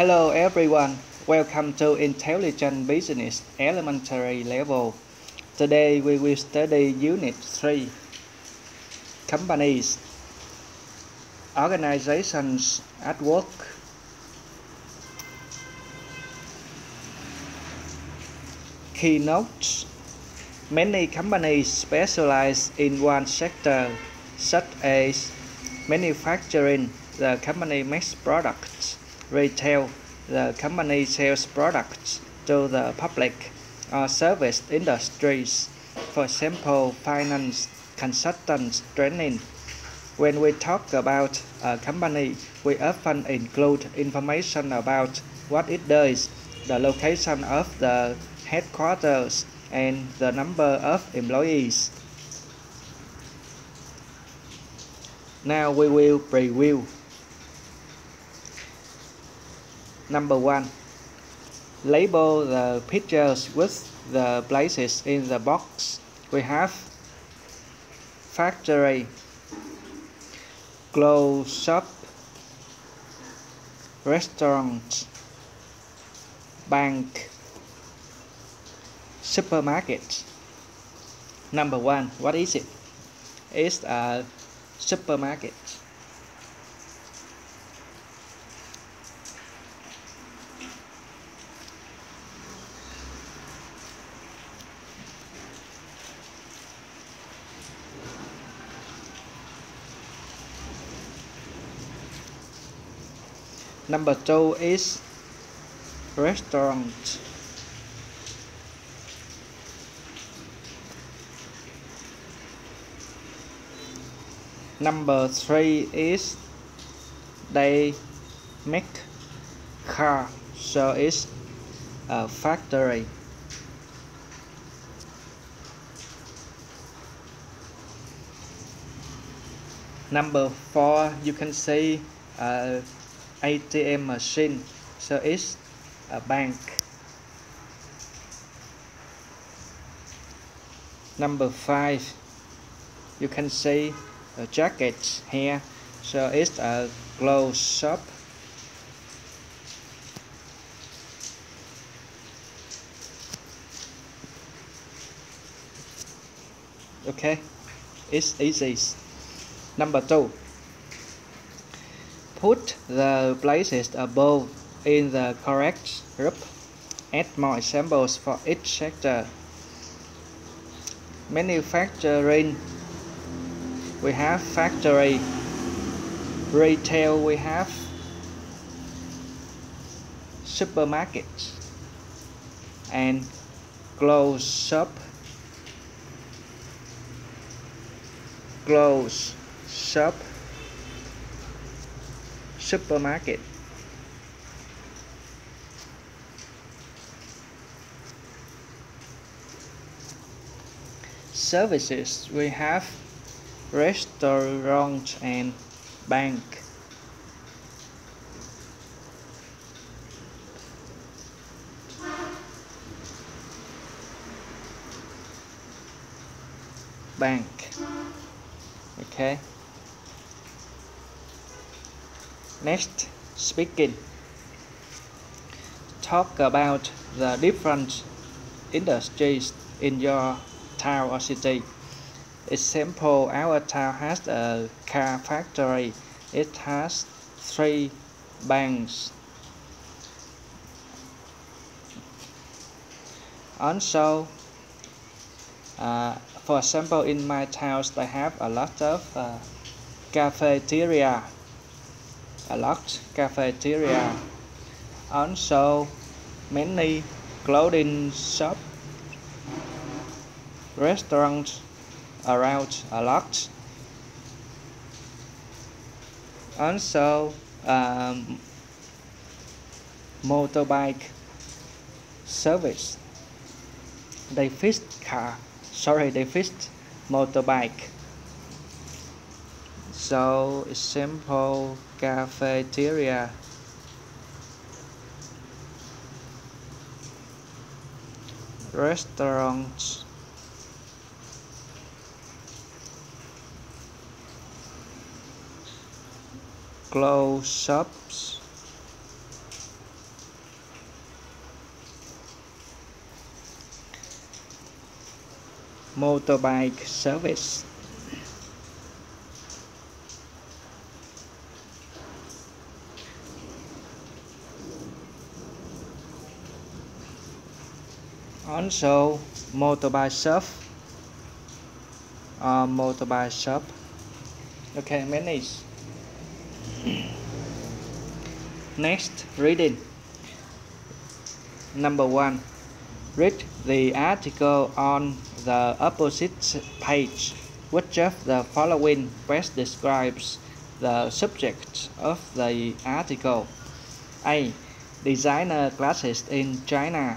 Hello everyone, welcome to Intelligent Business Elementary Level. Today we will study Unit 3 Companies Organizations at Work. Keynotes. Many companies specialize in one sector, such as manufacturing, the company makes products, retail, the company sells products to the public, or service industries, for example, finance, consultants, training. When we talk about a company, we often include information about what it does, the location of the headquarters, and the number of employees. Now we will preview. Number one, label the pictures with the places in the box. We have factory, clothes shop, restaurant, bank, supermarket. Number one, what is it? It's a supermarket. Number two is restaurant. Number three is they make car, so it's a factory. Number four, you can see a uh, ATM machine, so it's a bank. Number five, you can see a jacket here. So it's a clothes shop. Okay it's easy. Number two put the places above in the correct group add more examples for each sector. Manufacturing. We have factory. Retail we have supermarkets. And clothes shop. Clothes shop supermarket services we have restaurant and bank. Bank. Okay. Next, speaking. Talk about the different industries in your town or city. Example, our town has a car factory. It has three banks. Also, uh, for example, in my town, they have a lot of uh, cafeteria. A lot. Cafeteria. Also, many clothing shop, restaurants, around a lot. Also um, motorbike service. They fix car. Sorry they fix motorbike. So simple cafeteria. Restaurants. Clothes shops. Motorbike service. Also, motorbike shop uh, or motorbike shop. Okay, manage Next, reading. Number one, read the article on the opposite page, which of the following best describes the subject of the article? A. Designer classes in China.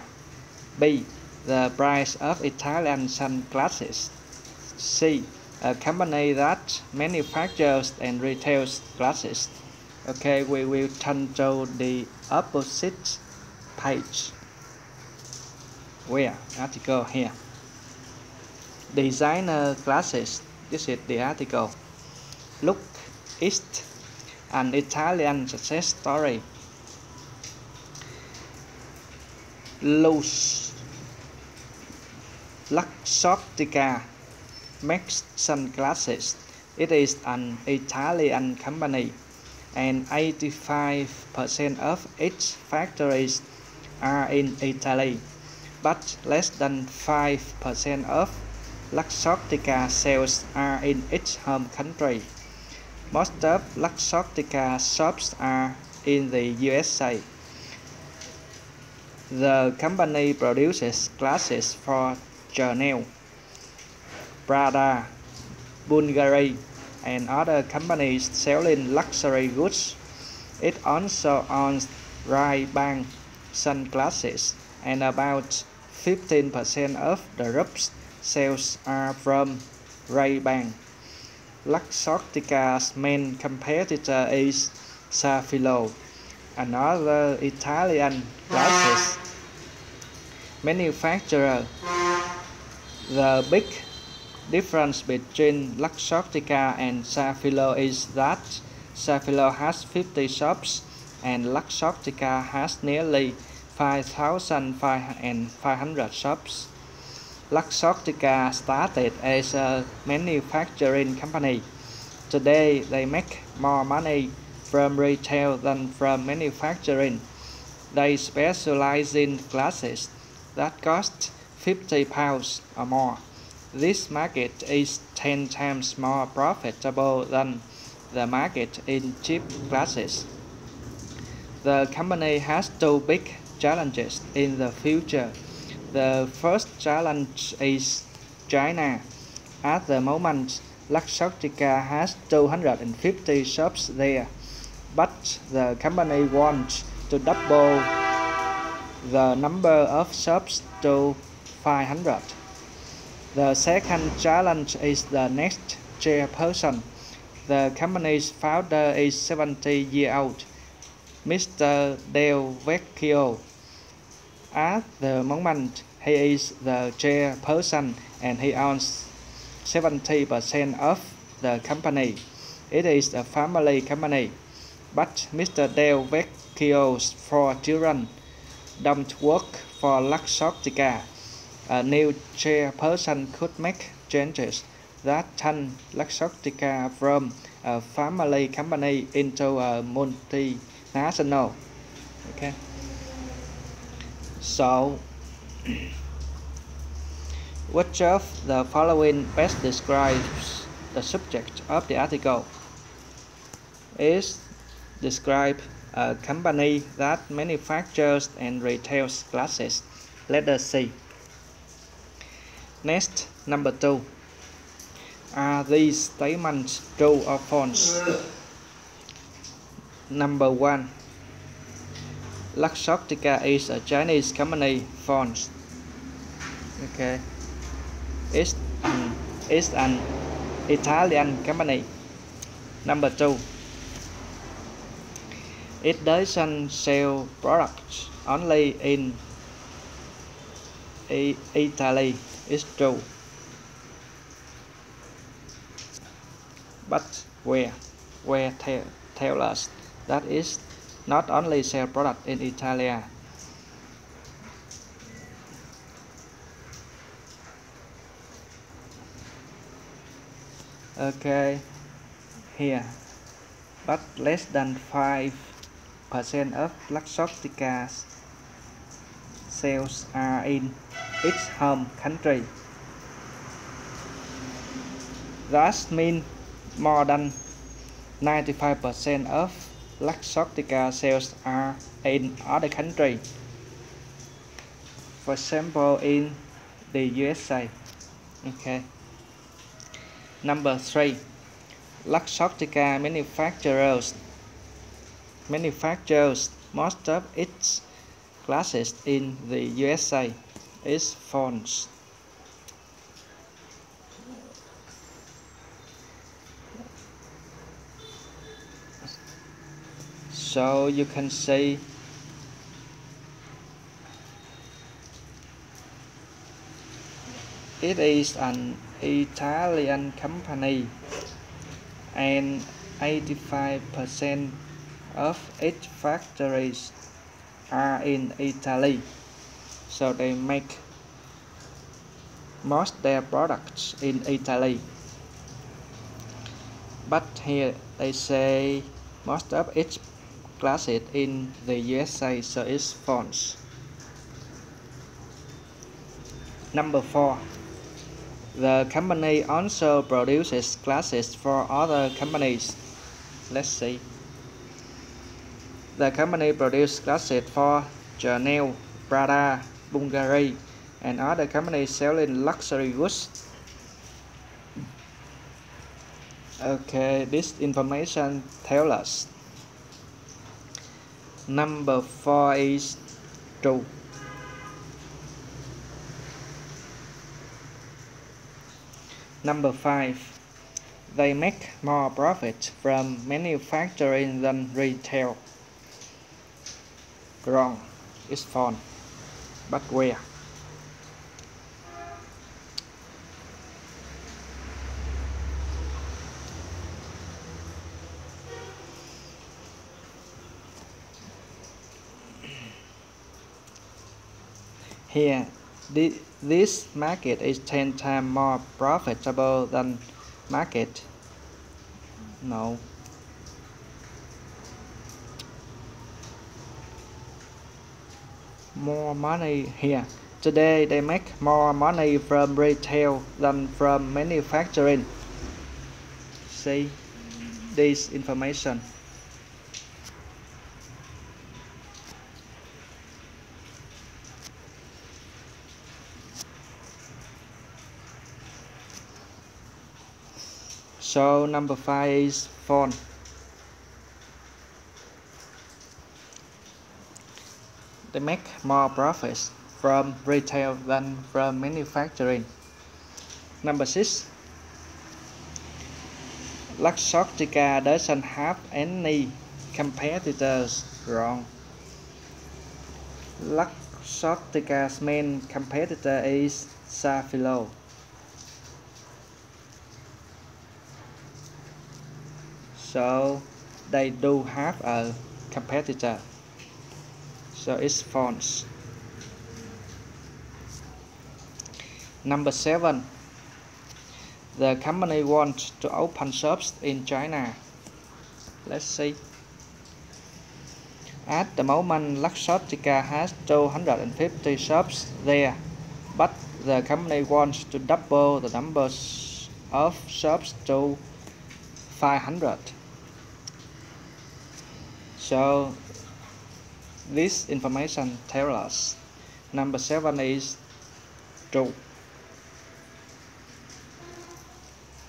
B. The price of Italian sunglasses. C. A company that manufactures and retails glasses. Okay, we will turn to the opposite page. Where? Article here. Designer glasses. This is the article. Look East, an Italian success story. Luz Luxottica makes sunglasses. It is an Italian company and 85% of its factories are in Italy, but less than 5% of Luxottica sales are in its home country. Most of Luxottica shops are in the USA. The company produces glasses for Chanel, Prada, Bulgari, and other companies selling luxury goods. It also owns Ray-Ban sunglasses and about 15% of the group's sales are from Ray-Ban. Luxottica's main competitor is Safilo, another Italian glasses manufacturer. The big difference between Luxottica and Safilo is that Safilo has 50 shops and Luxottica has nearly 5,500 shops. Luxottica started as a manufacturing company. Today they make more money from retail than from manufacturing. They specialize in glasses that cost 50 pounds or more. This market is 10 times more profitable than the market in cheap glasses. The company has two big challenges in the future. The first challenge is China. At the moment, Luxottica has 250 shops there, but the company wants to double the number of shops to 500. The second challenge is the next chairperson. The company's founder is 70 years old, Mr. Del Vecchio. At the moment, he is the chairperson and he owns 70% of the company. It is a family company, but Mr. Del Vecchio's four children don't work for Luxottica a new chairperson could make changes that turn Luxottica from a family company into a multinational. Okay. So, which of the following best describes the subject of the article? Is describe a company that manufactures and retails glasses. Let us see. Next, number two. Are these statements true or false? Number one. Luxottica is a Chinese company. False. Okay. It's an, it's an Italian company. Number two. It doesn't sell products only in Italy is true. But where? Where tell, tell us that is not only sell product in Italy. okay here but less than 5% of Luxottica sales are in its home country. That means more than 95% of Luxottica sales are in other countries for example in the USA okay. Number three. Luxottica manufacturers manufactures most of its glasses in the USA is phones so you can say it is an Italian company and 85% of its factories are in Italy so they make most their products in Italy but here they say most of its classes in the USA so it's false number four the company also produces glasses for other companies. Let's see. The company produces glasses for Chanel, Prada, Bulgari, and other companies selling luxury goods. Okay, this information tells us. Number four is true. Number 5. They make more profit from manufacturing than retail. Wrong. It's fun. But where? Here this market is 10 times more profitable than market no more money here. Today, they make more money from retail than from manufacturing. See this information. So, number five is phone. They make more profits from retail than from manufacturing. Number six. Luxottica doesn't have any competitors. Wrong. Luxottica's main competitor is Safilo. so they do have a competitor so it's false number seven. The company wants to open shops in China. Let's see. At the moment Luxottica has 250 shops there but the company wants to double the numbers of shops to 500 so this information tells us number seven is true.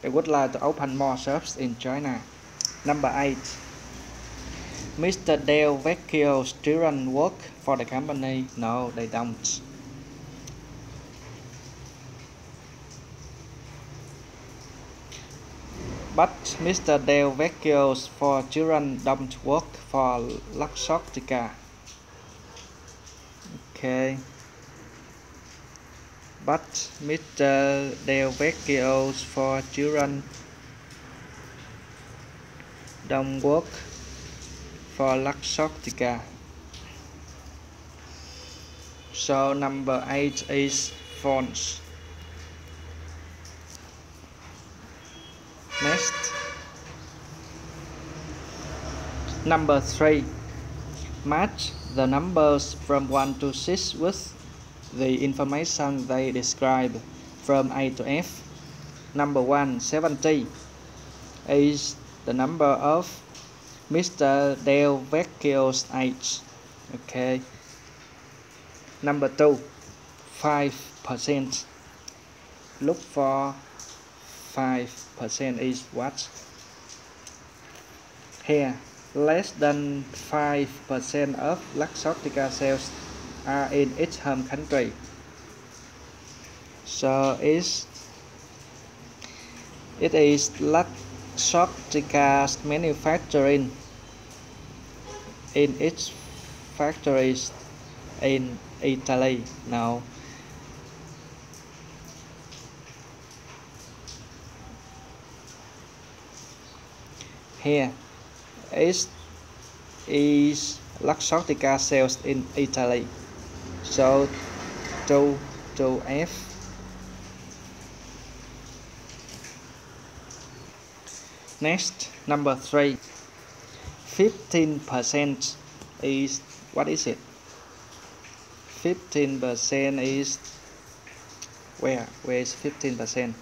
They would like to open more shops in China. Number eight. Mr. Del Vecchio's children work for the company. No, they don't. But Mr. Del Vecchio's for children don't work for Luxottica. Okay. but Mr. Del Vecchio's for children don't work for Luxottica. So number eight is fonts next. Number three. Match. The numbers from 1 to 6 with the information they describe from A to F. Number 1. 70 is the number of Mr. Del Vecchio's age. Okay. Number 2. 5%. Look for 5% is what? Here, less than 5% of Luxottica sales are in its home country. So it's, it is Luxottica's manufacturing in its factories in Italy now. Here is is Luxottica sales in Italy. So to to F Next, number three. 15% is what is it? 15% is where? Where is 15%?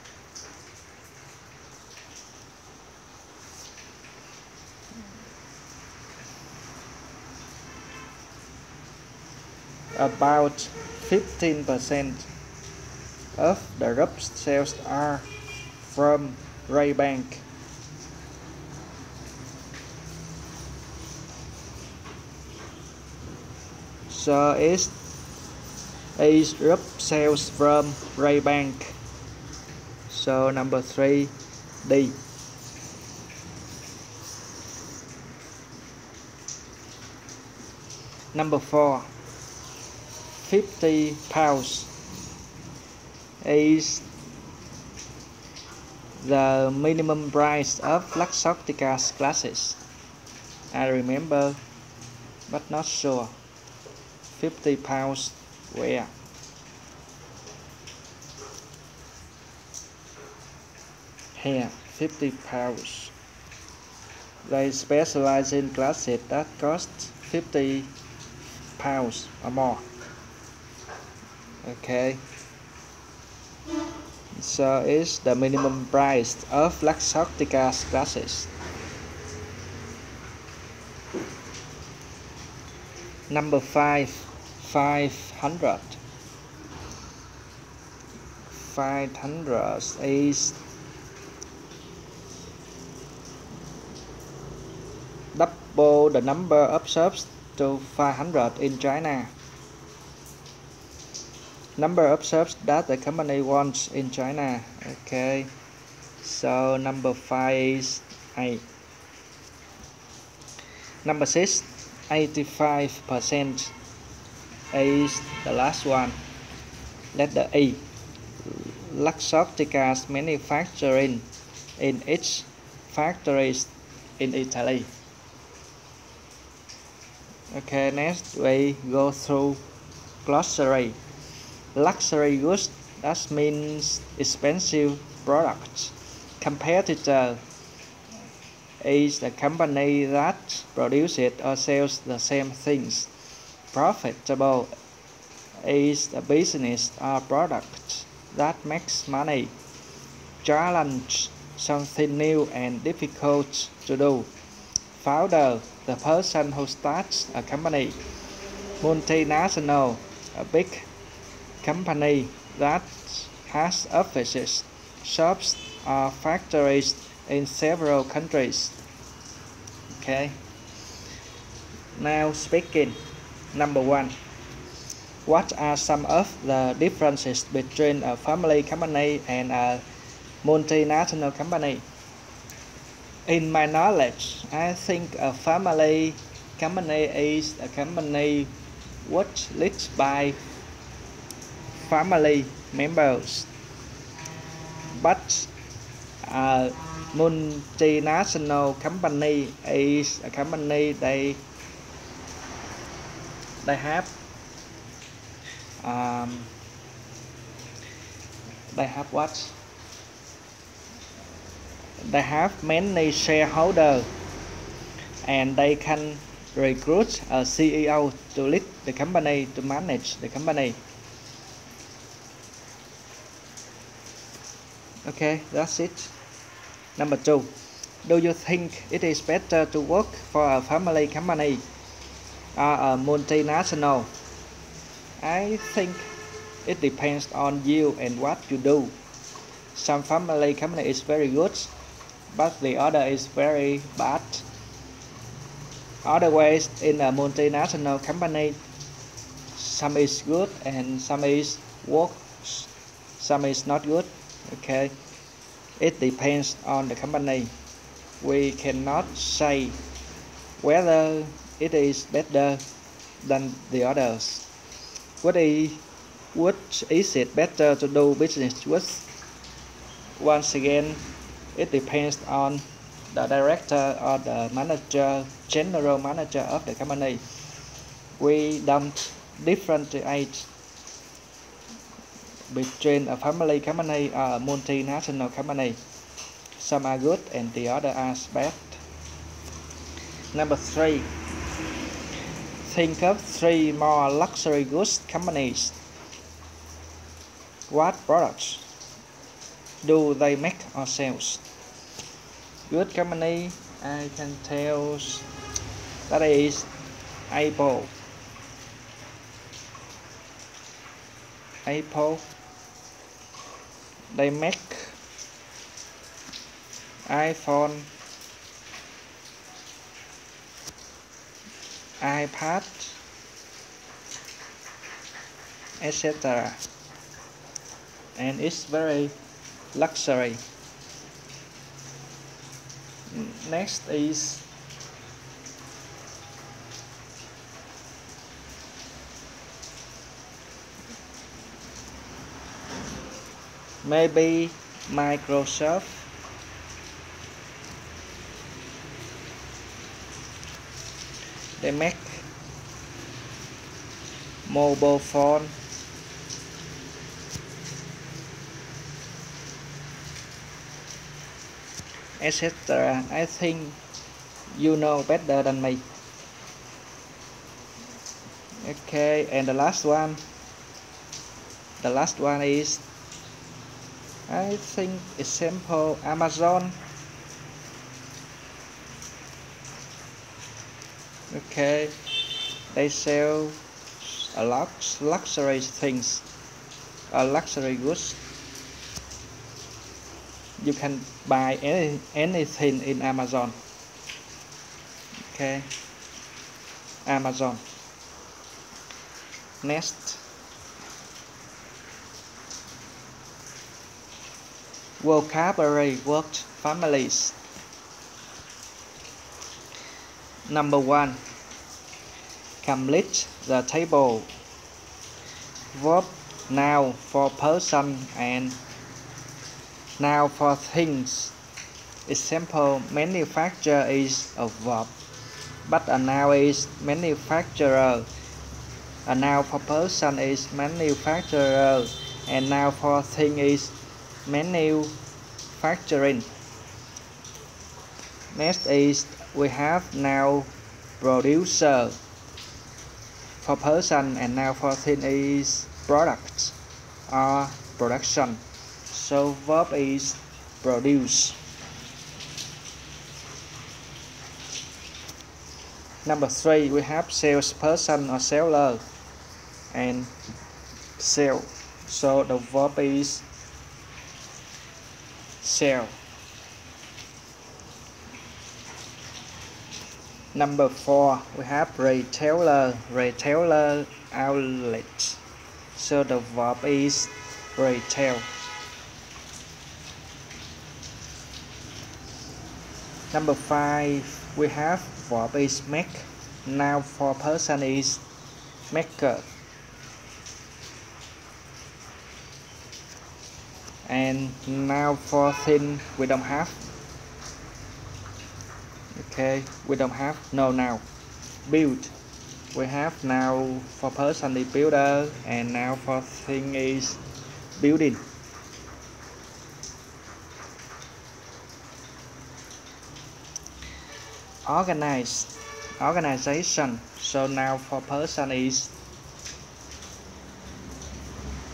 About 15% of the group sales are from Ray-Ban. So it's is group sales from Ray-Ban. So number three, D. Number four, 50 pounds is the minimum price of Luxottica's glasses. I remember, but not sure. 50 pounds where? Here, 50 pounds. They specialize in glasses that cost 50 pounds or more okay. So it's the minimum price of Luxottica's glasses. Number five 500 500 is double the number of shops to 500 in China number of shops that the company wants in China. Okay. So number five is 8 number 6 85 percent is the last one. Letter E Luxottica's manufacturing in its factories in Italy. Okay next we go through glossary luxury goods that means expensive products. Competitor is the company that produces or sells the same things. Profitable is the business or product that makes money. Challenge something new and difficult to do. Founder the person who starts a company. Multinational a big company that has offices, shops, or factories in several countries. Okay. Now speaking. Number one. What are some of the differences between a family company and a multinational company? In my knowledge, I think a family company is a company which leads by family members but à, a multinational company is a company they they have um, they have what? They have many shareholders and they can recruit a CEO to lead the company to manage the company. Okay that's it. Number two. Do you think it is better to work for a family company or a multinational? I think it depends on you and what you do. Some family company is very good but the other is very bad. Otherwise in a multinational company some is good and some is works some is not good okay it depends on the company. We cannot say whether it is better than the others. What is what is it better to do business with? Once again it depends on the director or the manager general manager of the company. We don't differentiate between a family company a multinational company. Some are good and the other are bad. Number three, think of three more luxury goods companies. What products do they make or sell? Good company, I can tell that is Apple. Apple they make iPhone iPad etc and it's very luxury. Next is maybe Microsoft. They make mobile phone. Etc I think you know better than me. Okay, and the last one. The last one is I think example Amazon. Okay. They sell a lot luxury things a luxury goods. You can buy any anything in Amazon. Okay. Amazon. Next vocabulary word families. Number one, complete the table. Verb now for person and now for things. Example, manufacture is a verb, but a noun is manufacturer. A noun for person is manufacturer, and now for thing is manufacturing. Next is we have now producer for person and now for thing is product or production. So verb is produce. Number three, we have salesperson or seller and sell. So the verb is sell. Number four, we have retailer, retailer outlet. So the verb is retail. Number five, we have verb is make. Now for person is maker. And now for thin we don't have okay we don't have no now. Build we have now for person is builder and now for thing is building. Organized organization. So now for person is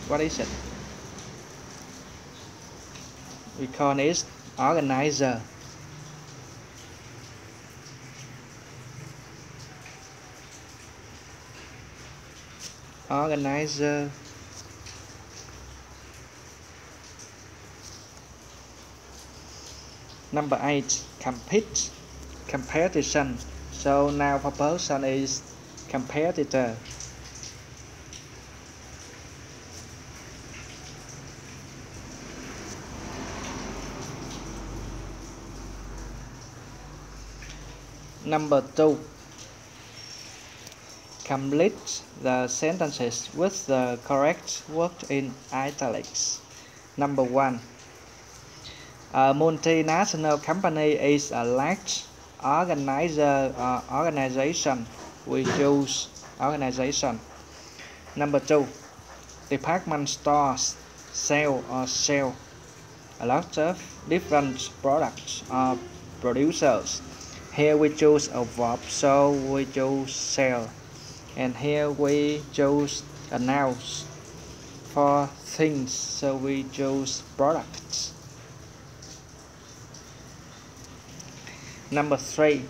what is it we call it organizer. Organizer. Number eight compete competition. So now person is competitor number two complete the sentences with the correct word in italics number one a multinational company is a large organizer uh, organization. We choose organization. Number two, department stores sell or sell a lot of different products or producers. Here we choose a verb, so we choose sell. And here we choose a noun for things, so we choose products. Number three,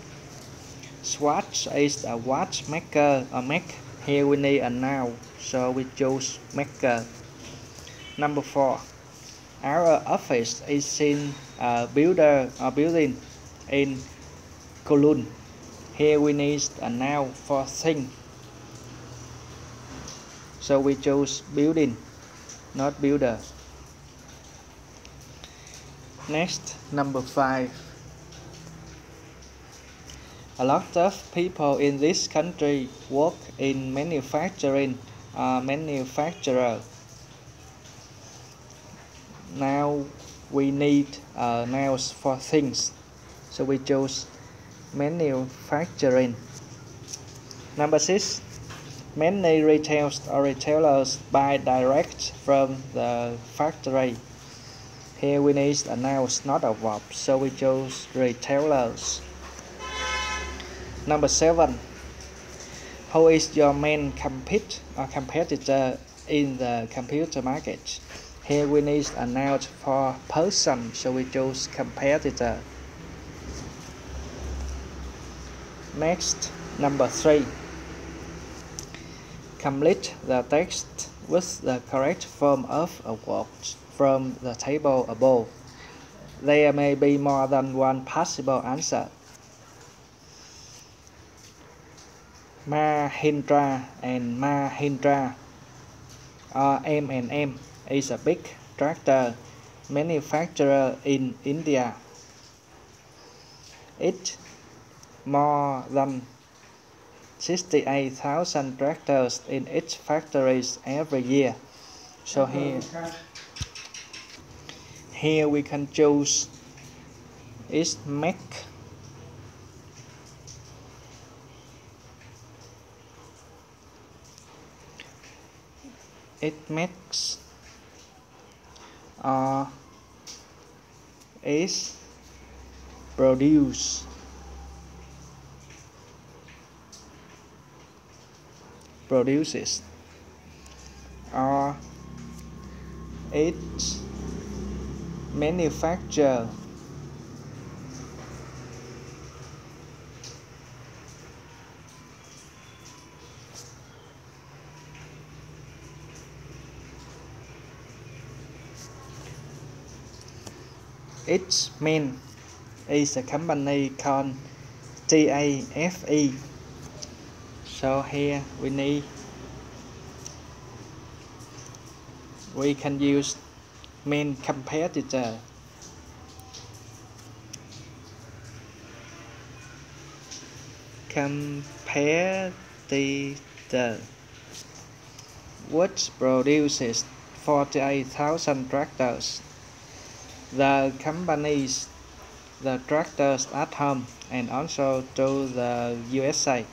Swatch is a watchmaker a make. Here we need a noun, so we choose maker. Number four, our office is in a builder a building in Cologne. Here we need a noun for thing. So we choose building, not builder. Next, number five. A lot of people in this country work in manufacturing, uh, manufacturer. Now we need uh, nails for things, so we choose manufacturing. Number six, many retailers or retailers buy direct from the factory. Here we need a noun, not a verb, so we choose retailers. Number seven. Who is your main compete or uh, competitor in the computer market? Here we need a noun for person, so we choose competitor. Next, number three. Complete the text with the correct form of a word from the table above. There may be more than one possible answer. Mahindra and Mahindra or M&M is a big tractor manufacturer in India. It more than 68,000 tractors in its factories every year. So here, here we can choose its make it makes uh, is produce produces or it manufacture Its main is a company called TAFE. So here we need we can use main competitor. Competitor which produces 48,000 tractors the companies the tractors at home and also to the USA.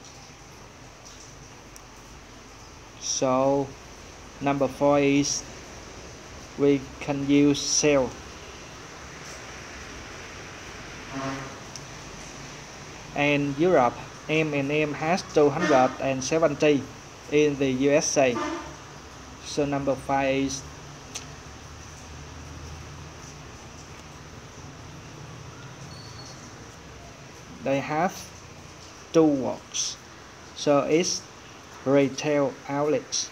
So number four is we can use sell and Europe. M&M has 270 in the USA. So number five is they have two works. So it's retail outlets.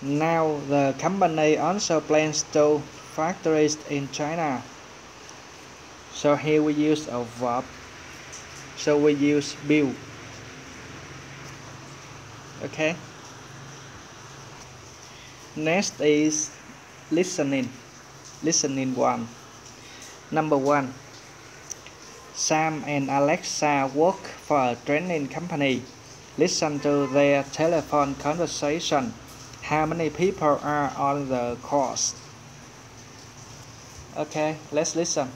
Now the company also plans to factories in China. So here we use a verb. So we use build. Okay. Next is listening. Listening one. Number one. Sam and Alexa work for a training company. Listen to their telephone conversation how many people are on the course okay let's listen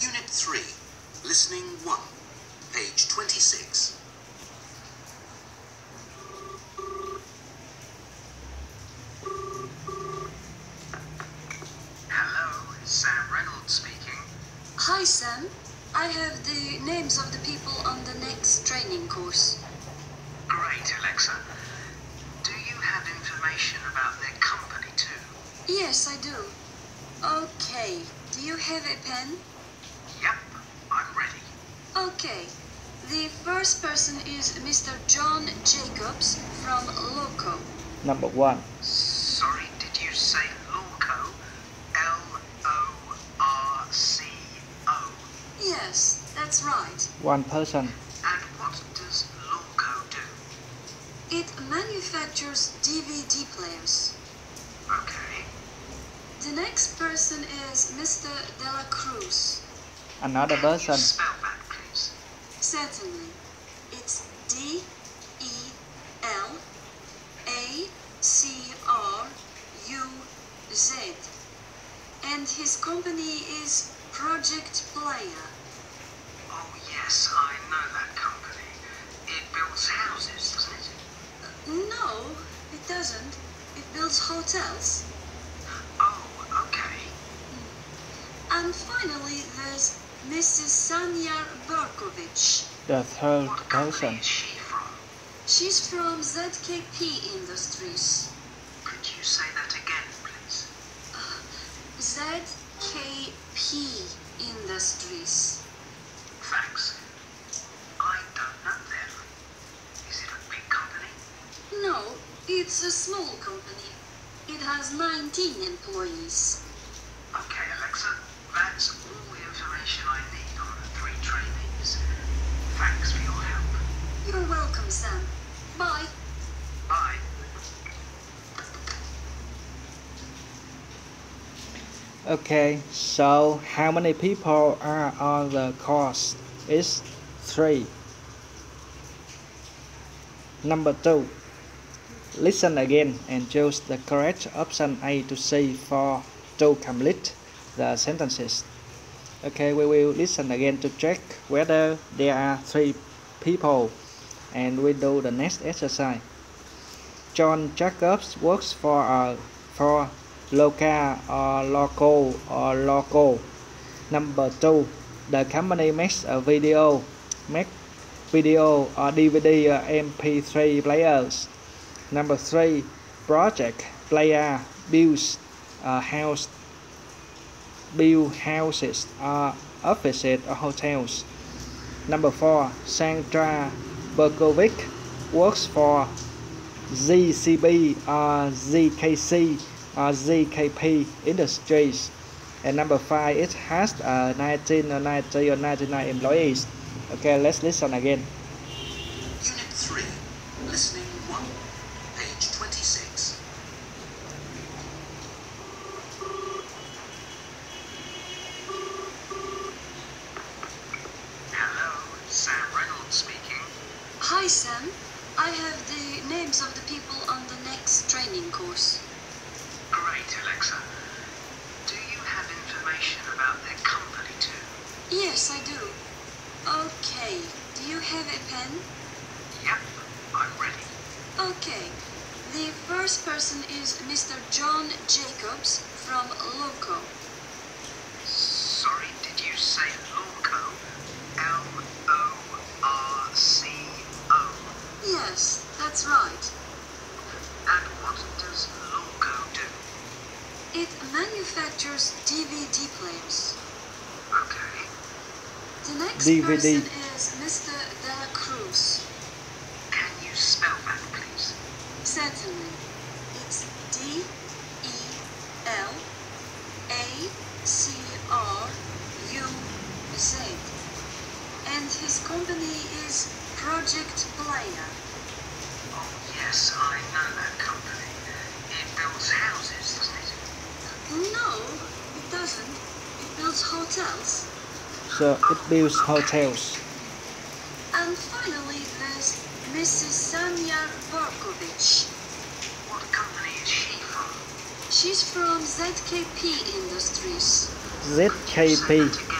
Unit 3, Listening 1, page 26. Hello, Sam Reynolds speaking. Hi Sam, I have the names of the people on the next training course. Great, Alexa. Do you have information about their company too? Yes, I do. Okay, do you have a pen? Yep, I'm ready. Okay, the first person is Mr. John Jacobs from Lorco. number one Sorry, did you say Lorco? L O R C O. Yes, that's right. One person And what does Lorco do? It manufactures DVD players. Okay. The next person is Mr. De La Cruz. another Can you person spell that, please? Certainly. It's D E L A C R U Z. And his company is Project Player. Oh, yes, I know that company. It builds houses, doesn't it? No, it doesn't. It builds hotels. Oh, okay. Hmm. And finally, there's Mrs. Sanya Berkovich. the third What person is she from? She's from ZKP Industries. Could you say that again, please? ZKP Industries. Thanks. I don't know them. Is it a big company? No, it's a small company. It has 19 employees. Okay, Alexa. That's all the information I need on the three trainees. Thanks for your help. You're welcome, Sam. Bye. Bye. okay so how many people are on the course it's three number two listen again and choose the correct option A to C for to complete the sentences okay we will listen again to check whether there are three people and we do the next exercise John Jacobs works for a for Loca or Loco or Loco. Number two, the company makes a video, make video or DVD or MP3 players. Number three, project player builds a house, build houses or offices or hotels. Number four, Sandra Berkovic works for ZCB or ZKC or ZKP Industries. And number five, it has uh, 19 or 90 or 99 employees. Okay, let's listen again. Unit 3, Listening 1, page 26. Hello, Sam Reynolds speaking. Hi, Sam. I have the names of the people on the next training course. Great, Alexa. Do you have information about their company too? Yes, I do. Okay, do you have a pen? first person is Mr. John Jacobs from Lorco. Sorry, did you say Lorco? L O R C O. Yes, that's right. And what does Lorco do? It manufactures DVD players. Okay. The next DVD. person is Mr. Dela Cruz. Can you spell that, please? Certainly. It's D E L A C R U Z. And his company is Project Player. Oh, yes, I know that company. It builds houses, doesn't it? No, it doesn't. It builds hotels. So it builds hotels. And finally, there's Mrs. Sanya Berkovich. What company is she from? She's from ZKP Industries. Say ZKP.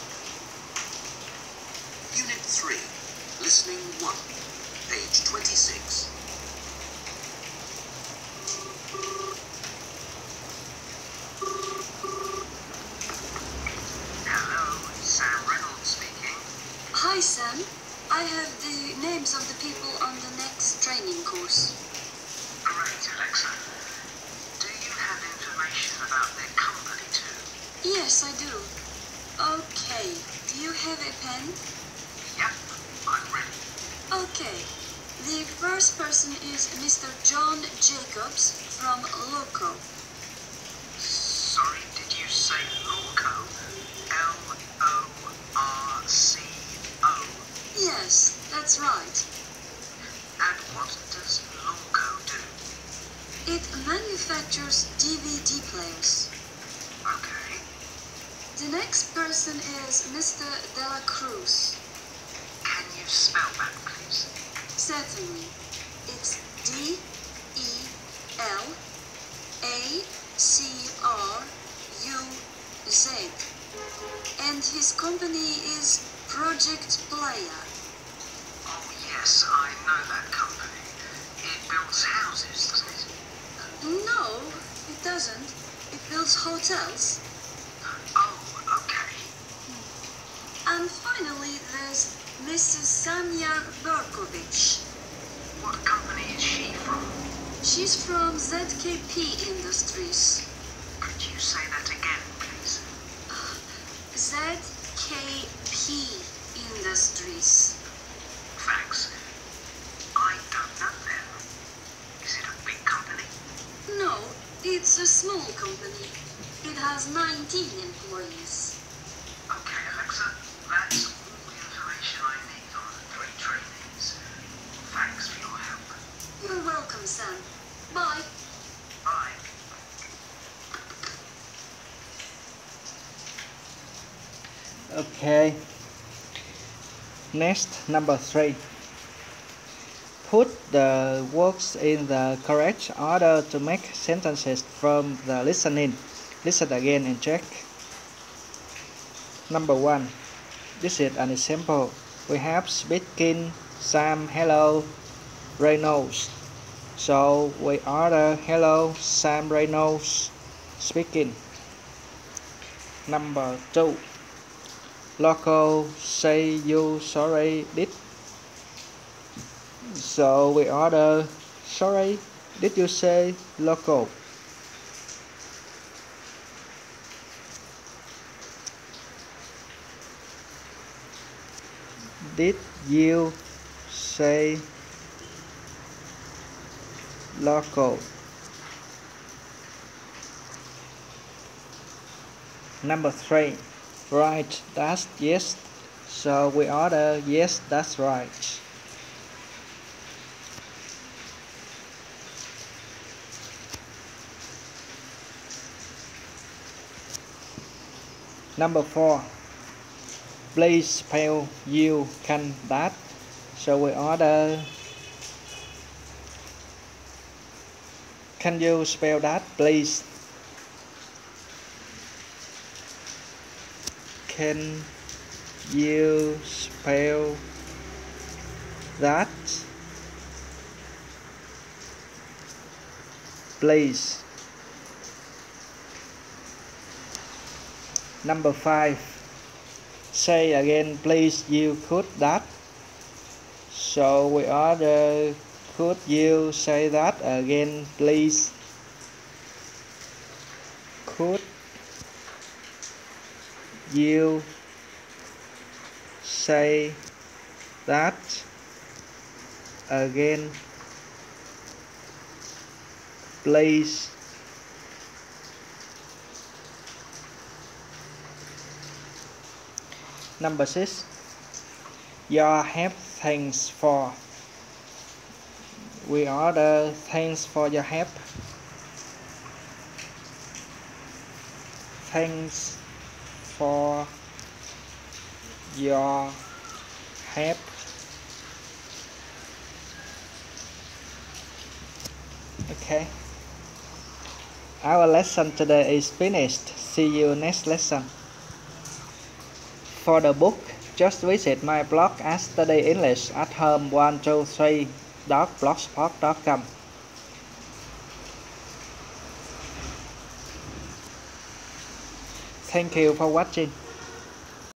Player. Oh, yes, I know that company. It builds houses, doesn't it? No, it doesn't. It builds hotels. Oh, okay. And finally, there's Mrs. Sanya Berkovich. What company is she from? She's from ZKP Industries. Could you say that again, please? ZKP Industries. Thanks. I don't know them. Is it a big company? No, it's a small company. It has 19 employees. Okay, Alexa, that's all the information I need on the three trainees. Thanks for your help. You're welcome, Sam. Bye. Bye. Okay. Next, number three. Put the words in the correct order to make sentences from the listening. Listen again and check. Number one. This is an example. We have speaking Sam hello Reynolds. So we order hello Sam Reynolds speaking. Number two. Local say you sorry did. So we order sorry did you say local? Did you say local? Number three. Right, that's yes. So we order yes, that's right. Number four. Please spell you can that. So we order. Can you spell that, please? Can you spell that? Please. Number five. Say again, please. You could that. So we order. Could you say that again, please? Could you say that again, please? Number six. Your help thanks for. We order thanks for your help. Thanks for your help. Okay. Our lesson today is finished. See you next lesson. For the book, just visit my blog at Study English at home 123.blogspot.com. Thank you for watching.